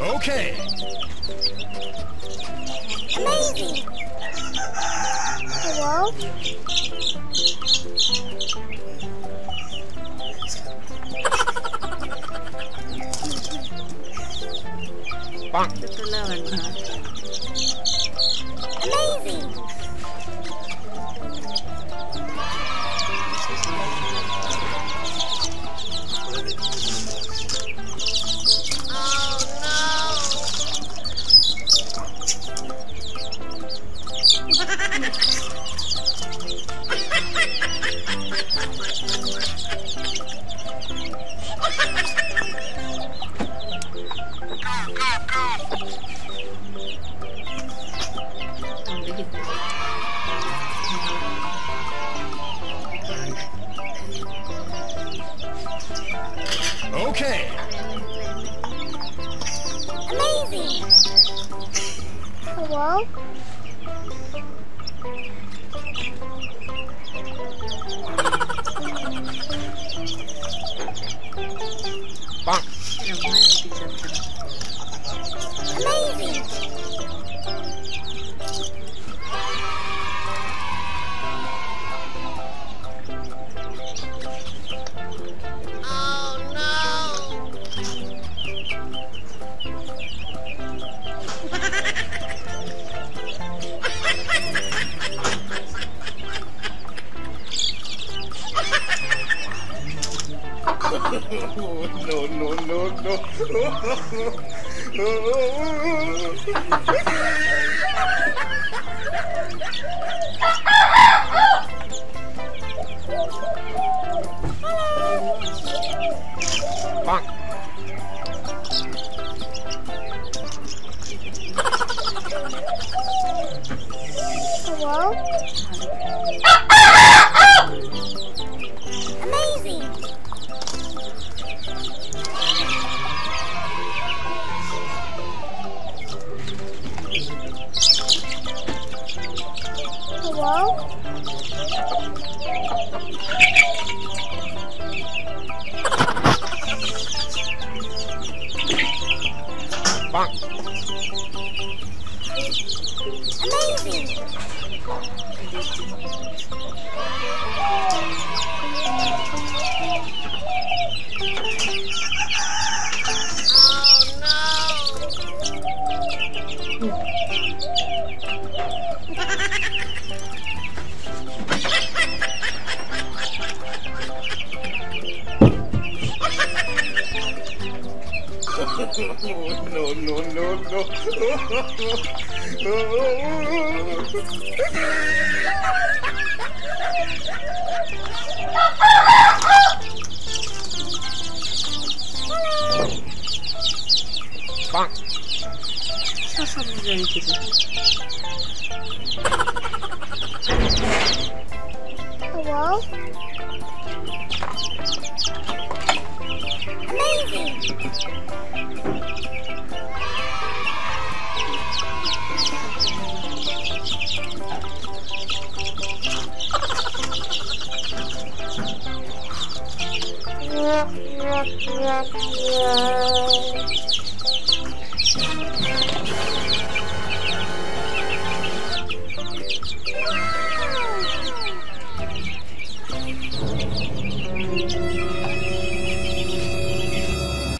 Okay. Amazing. Hello? Ito Okay. Amazing. Hello? No, no, no, no. Bonk. Hello? Bonk. Amazing. Oh, no, no, no, no. Bonk. Sasabihan kita. Hello? Amazing. Yeah.